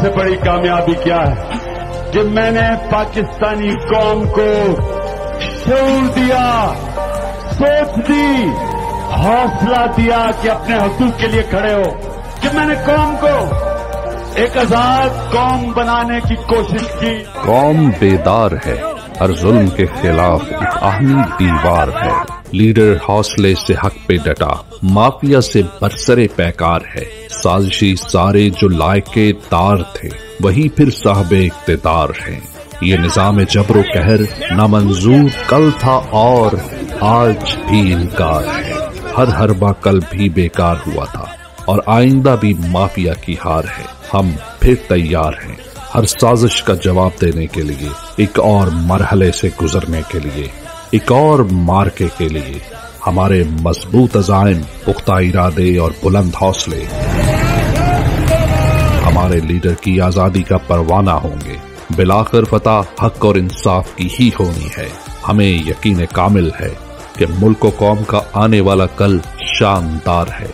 सबसे बड़ी कामयाबी क्या है? कि मैंने पाकिस्तानी कौम को शूर दिया, सोच दी, हौसला दिया कि अपने हकूक के लिए खड़े हो। कि मैंने कौम को एक आज़ाद कौम बनाने की कोशिश की। कौम बेदार है, हर जुल्म के खिलाफ एक आहमी दीवार है। लीडर हौसले से हक पे डटा। माफिया से बरसरे पैकार है। साजिशी सारे जो लायके तार थे, वही फिर साहब इकतेदार हैं। ये निज़ाम जबरो कहर नामंजूर कल था और आज भी इनकार है। हर हरबा कल भी बेकार हुआ था और आइंदा भी माफिया की हार है। हम फिर तैयार हैं। हर साजिश का जवाब देने के लिए, एक और मरहले से गुजरने के लिए। एक और मार्के के लिए हमारे मज़बूत अजायम पुख्ता इरादे और बुलंद हौसले हमारे लीडर की आज़ादी का परवाना होंगे। बिलाकर फतह हक और इंसाफ की ही होनी है। हमें यकीन कामिल है कि मुल्क कौम का आने वाला कल शानदार है।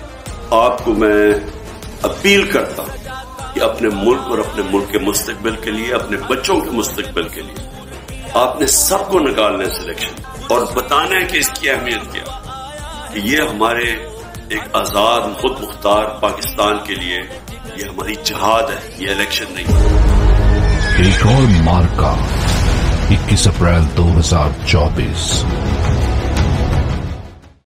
आपको मैं अपील करता हूँ कि अपने मुल्क और अपने मुल्क के मुस्तकबिल के लिए, अपने बच्चों के मुस्तकबिल के लिए आपने सबको निकालना है सिलेक्शन और बताना है कि इसकी अहमियत क्या कि ये हमारे एक आज़ाद खुद मुख्तार पाकिस्तान के लिए ये हमारी जहाद है, ये इलेक्शन नहीं। एक और मार्का 21 अप्रैल 2024